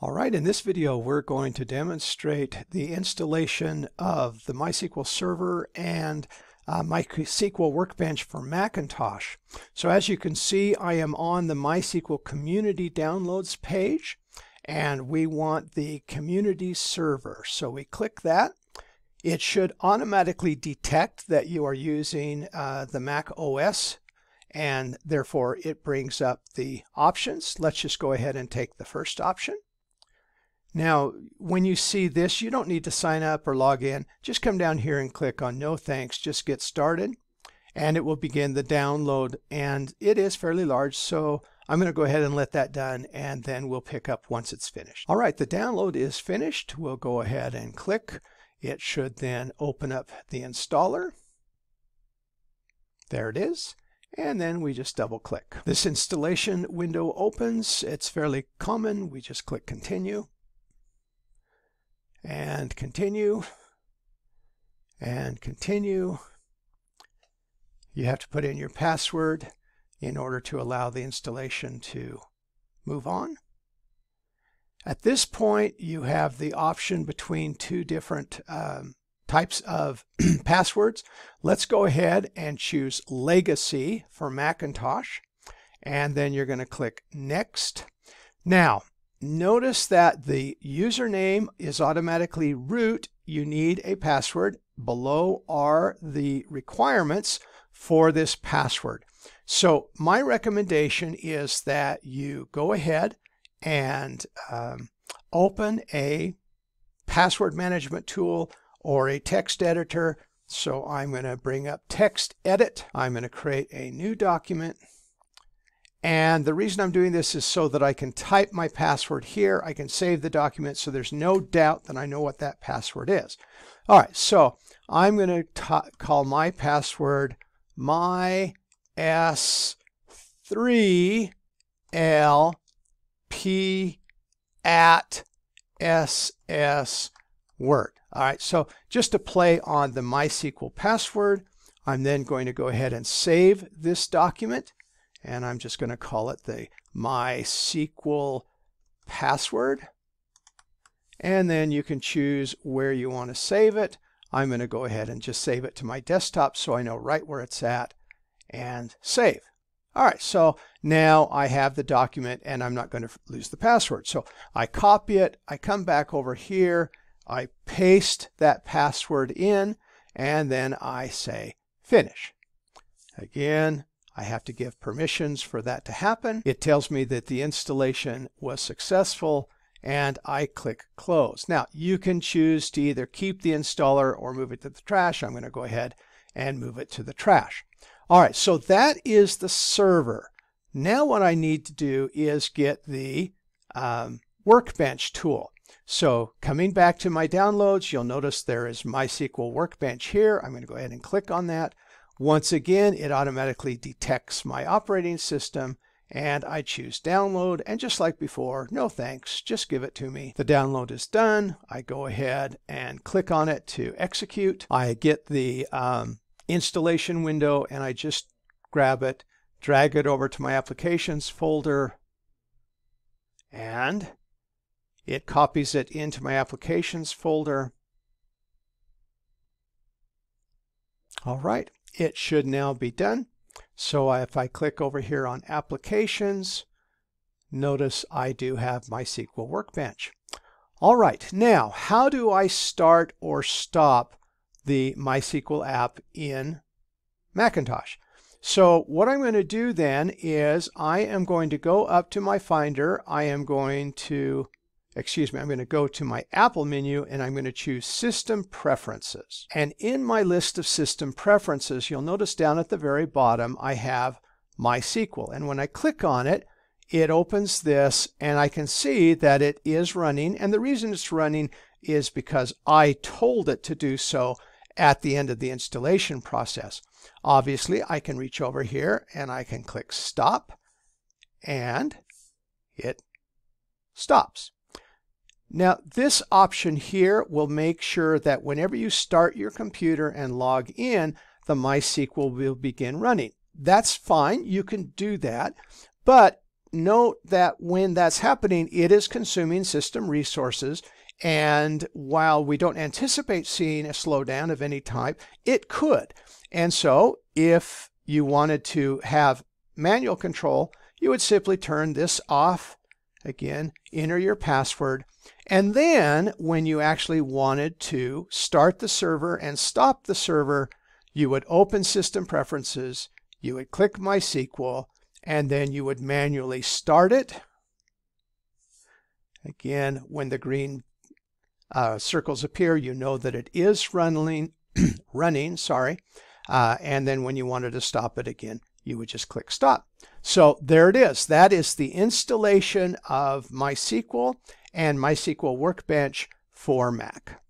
All right, in this video we're going to demonstrate the installation of the MySQL Server and uh, MySQL Workbench for Macintosh. So as you can see, I am on the MySQL Community Downloads page and we want the Community Server. So we click that. It should automatically detect that you are using uh, the Mac OS and therefore it brings up the options. Let's just go ahead and take the first option. Now, when you see this, you don't need to sign up or log in. Just come down here and click on No Thanks, just get started, and it will begin the download. And it is fairly large, so I'm going to go ahead and let that done, and then we'll pick up once it's finished. All right, the download is finished. We'll go ahead and click. It should then open up the installer. There it is. And then we just double click. This installation window opens. It's fairly common. We just click continue and continue and continue. You have to put in your password in order to allow the installation to move on. At this point, you have the option between two different um, types of passwords. Let's go ahead and choose Legacy for Macintosh, and then you're going to click Next. Now, Notice that the username is automatically root. You need a password. Below are the requirements for this password. So my recommendation is that you go ahead and um, open a password management tool or a text editor. So I'm going to bring up text edit. I'm going to create a new document and the reason I'm doing this is so that I can type my password here. I can save the document so there's no doubt that I know what that password is. All right, so I'm going to call my password my S3LP at SS Word. All right, so just to play on the MySQL password, I'm then going to go ahead and save this document and I'm just going to call it the MySQL password. And then you can choose where you want to save it. I'm going to go ahead and just save it to my desktop so I know right where it's at and save. All right, so now I have the document and I'm not going to lose the password. So I copy it, I come back over here, I paste that password in, and then I say finish. Again, I have to give permissions for that to happen. It tells me that the installation was successful and I click close. Now you can choose to either keep the installer or move it to the trash. I'm going to go ahead and move it to the trash. All right, so that is the server. Now what I need to do is get the um, Workbench tool. So coming back to my downloads, you'll notice there is MySQL Workbench here. I'm going to go ahead and click on that. Once again, it automatically detects my operating system and I choose download and just like before, no thanks, just give it to me. The download is done. I go ahead and click on it to execute. I get the um, installation window and I just grab it, drag it over to my applications folder and it copies it into my applications folder. All right, it should now be done. So if I click over here on applications, notice I do have MySQL Workbench. All right, now how do I start or stop the MySQL app in Macintosh? So what I'm going to do then is I am going to go up to my Finder. I am going to excuse me, I'm going to go to my Apple menu and I'm going to choose System Preferences. And in my list of system preferences, you'll notice down at the very bottom, I have MySQL. And when I click on it, it opens this and I can see that it is running. And the reason it's running is because I told it to do so at the end of the installation process. Obviously, I can reach over here and I can click stop and it stops. Now, this option here will make sure that whenever you start your computer and log in, the MySQL will begin running. That's fine. You can do that. But note that when that's happening, it is consuming system resources. And while we don't anticipate seeing a slowdown of any type, it could. And so if you wanted to have manual control, you would simply turn this off. Again, enter your password. And then when you actually wanted to start the server and stop the server, you would open System Preferences, you would click MySQL, and then you would manually start it. Again, when the green uh, circles appear, you know that it is running, running, sorry. Uh, and then when you wanted to stop it again, you would just click stop. So there it is. That is the installation of MySQL and MySQL Workbench for Mac.